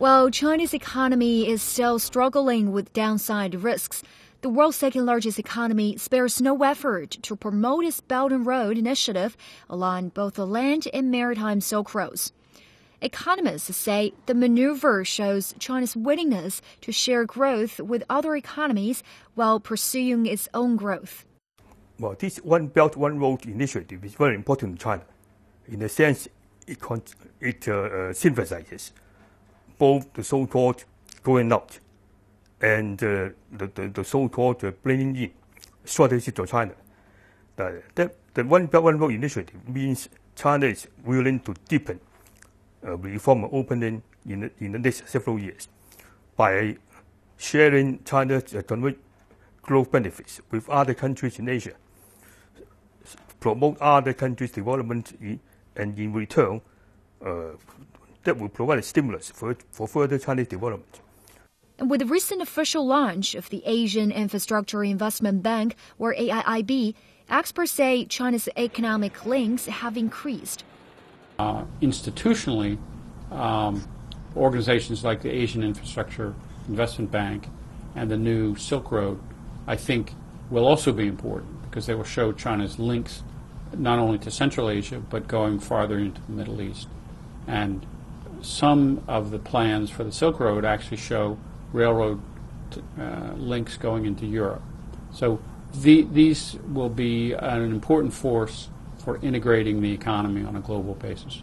While China's economy is still struggling with downside risks, the world's second largest economy spares no effort to promote its Belt and Road initiative along both the land and maritime Silk Roads. Economists say the maneuver shows China's willingness to share growth with other economies while pursuing its own growth. Well, this One Belt, One Road initiative is very important to China. In a sense, it, it uh, uh, synthesizes both the so-called going out and uh, the, the, the, so-called uh, bringing in strategy to China. The, that, the One Belt One Road initiative means China is willing to deepen uh, reform and opening in the, in the next several years by sharing China's economic growth benefits with other countries in Asia, promote other countries' development, in, and in return, uh, that will provide a stimulus for, for further Chinese development. And with the recent official launch of the Asian Infrastructure Investment Bank, or AIIB, experts say China's economic links have increased. Uh, institutionally, um, organizations like the Asian Infrastructure Investment Bank and the new Silk Road, I think, will also be important because they will show China's links not only to Central Asia but going farther into the Middle East. And some of the plans for the Silk Road actually show railroad uh, links going into Europe. So the, these will be an important force for integrating the economy on a global basis.